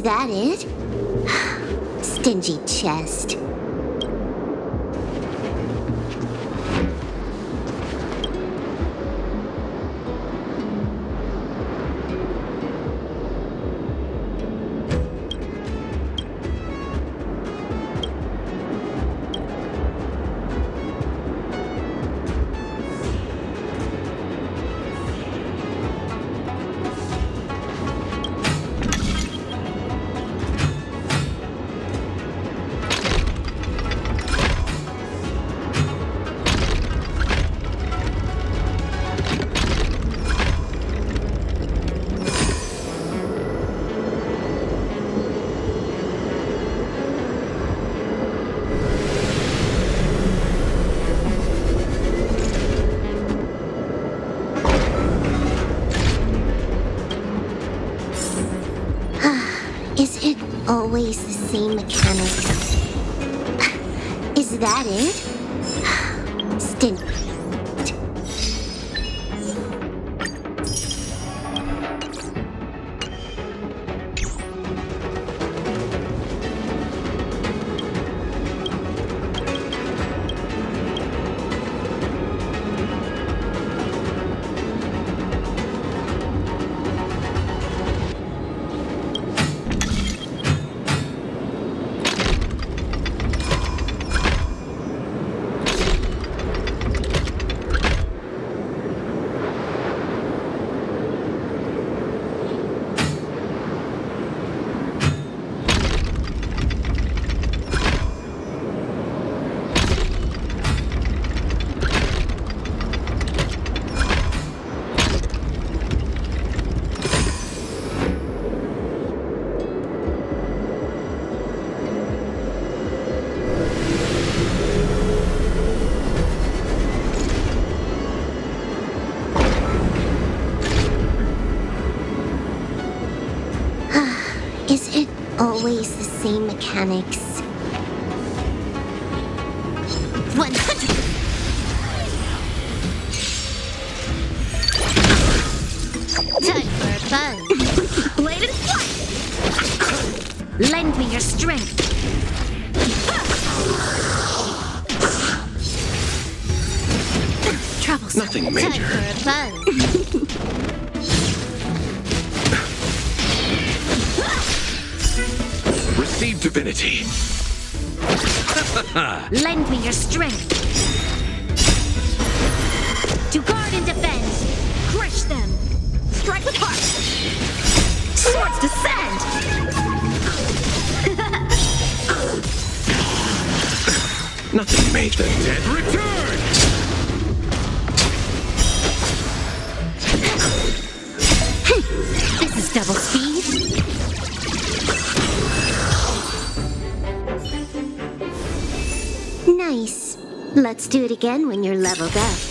Is that it? Stingy chest. 定。Always the same mechanics? 100! Time for fun. Blade and flight. Lend me your strength. Troublesome. Nothing major. Time for fun. Divinity. Lend me your strength. To guard and defend. Crush them. Strike with heart. Swords descend. Nothing major. The dead return. This is double speed. Let's do it again when you're leveled up.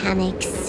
The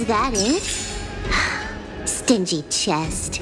mechanics? that it? Stingy chest.